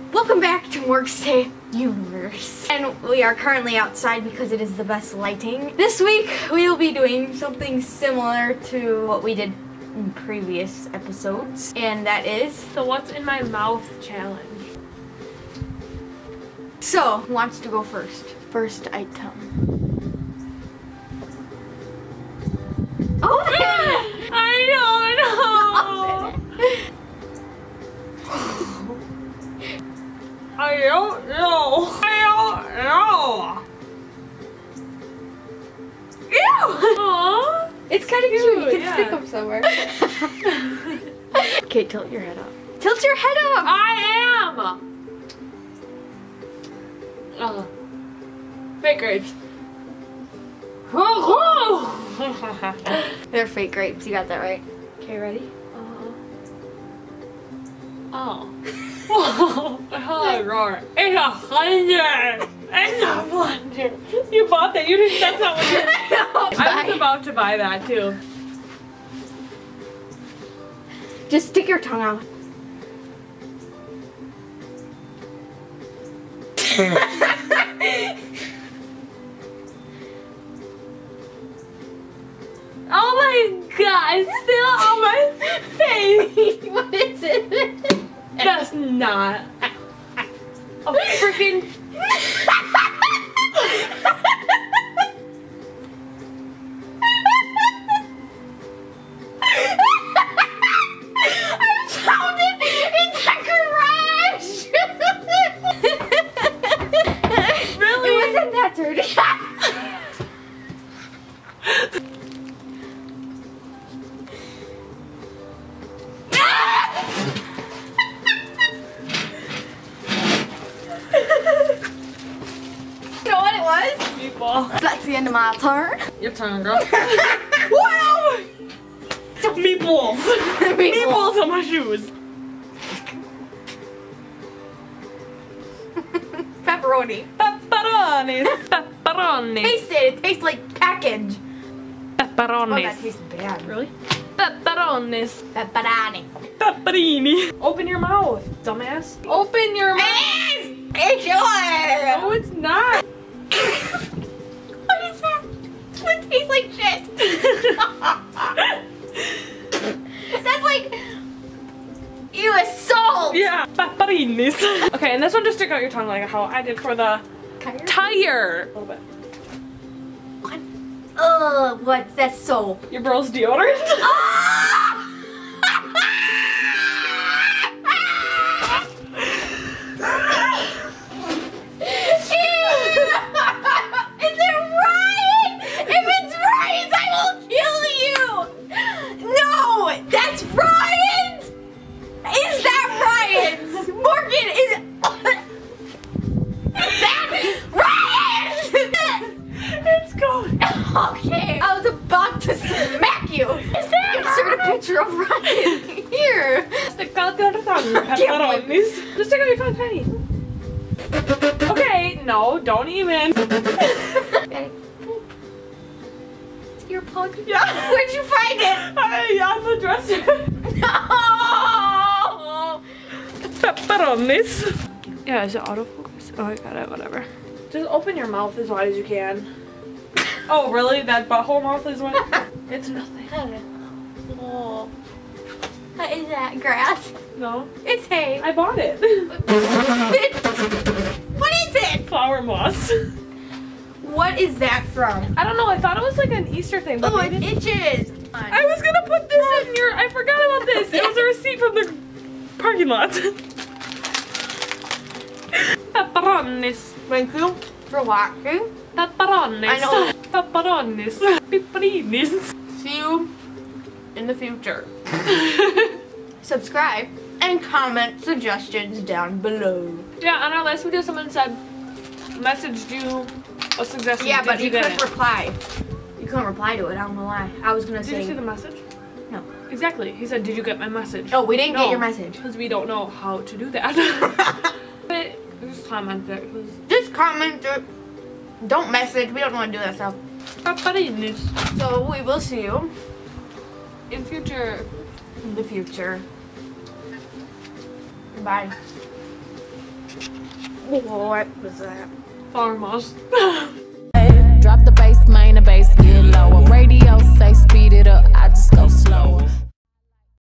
Welcome back to MorgsTay Univerze. And we are currently outside because it is the best lighting. This week we will be doing something similar to what we did in previous episodes. And that is... The what's in my mouth challenge. So, who wants to go first? First item. I don't know. I don't know. Ew! Aww. It's kind of cute. You can yeah. stick them somewhere. okay, tilt your head up. Tilt your head up! I am. Oh. Fake grapes. They're fake grapes. You got that right. Okay, ready? Oh. Oh, roar. It's a hundred. It's a hundred. You bought that. You didn't. That's not what you. I was about to buy that too. Just stick your tongue out. Oh my god! It's still on my face. what is it? Not a freaking. Was? Meatball. That's the end of my turn. Your turn, girl. Wow! Meatballs. Meatballs on my shoes. Pepperoni. Pepperonis. Pepperonis. Taste it. It tastes like package. Pepperonis. Oh, that tastes bad. Really? Pepperonis. Pepperoni. Pepperini. Open your mouth, dumbass. Open your mouth. It's, it's yours. No, it's not. It tastes like shit. That's like you assault. yeah, pepperinis. okay, and this one just stick out your tongue like how I did for the tire. A little bit. What? Ugh, what's that soap? Your bro's deodorant. Ah! Picture of Ryan here. Stick out your tongue, pepperonis. Just take out your tongue, tiny. Okay, no, don't even. Okay. It's your pug. Yeah. Where'd you find it? Hey, on the dresser. No! Pepperonis. Yeah, is it autofocus? Oh, I got it, whatever. Just open your mouth as wide as you can. Oh, really? That butthole mouth is what? It's nothing. Oh. What is that? Grass? No, It's hay. I bought it. what is it? Flower moss. What is that from? I don't know, I thought it was like an Easter thing, but Oh, it itches. I was gonna put this in your, I forgot about this. It was a receipt from the parking lot. Pepperonis. Thank you for watching. Pepperonis. I know. Pepperonis. Pepperonis. See you in the future. Subscribe and comment suggestions down below. Yeah, on our last video, someone said, messaged you a suggestion. Yeah, but you, get couldn't reply. You couldn't reply to it. I don't know why. I was gonna Did say. you see the message? No. Exactly. He said, did you get my message? Oh, we didn't No. get your message. Because we don't know how to do that. but just comment it. 'cause Just comment. Or don't message. We don't want to do that stuff. Pepperonis. So we will see you in future. In the future. Bye. What was that? Almost. Drop the bass, main the bass, get low. Radio say speed it up, I just go slower.